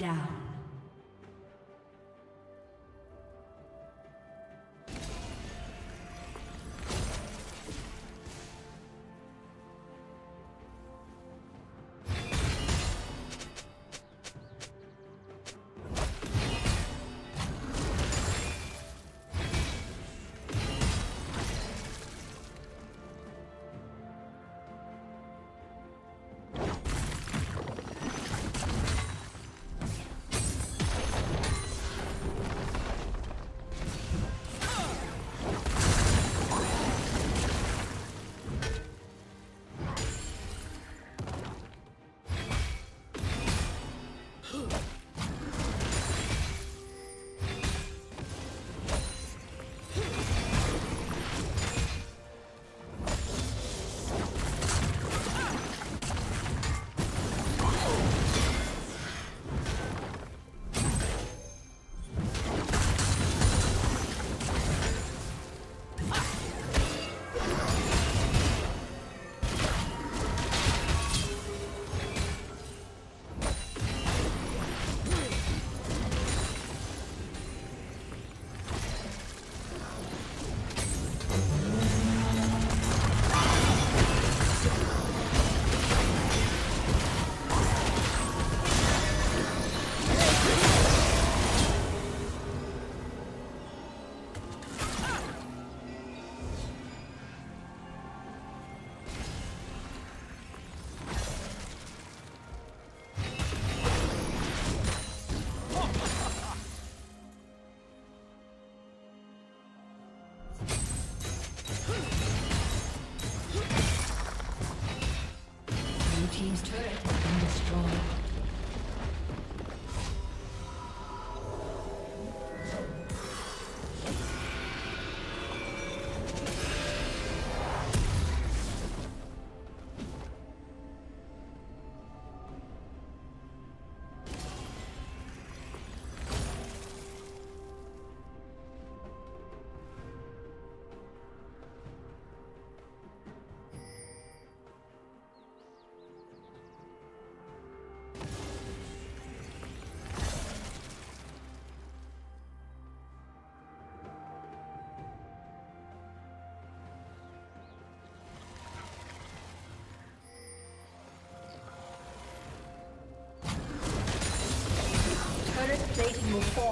down.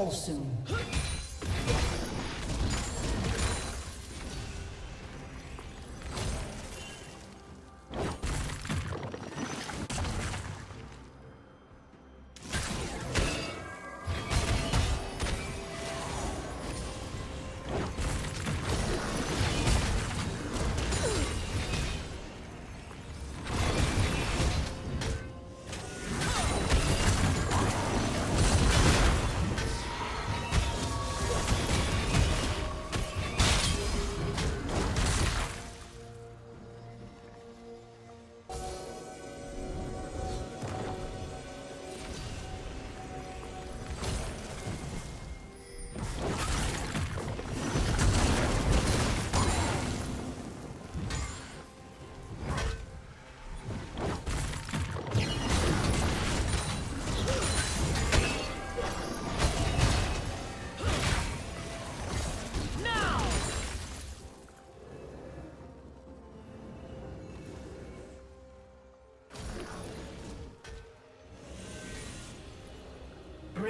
Soon.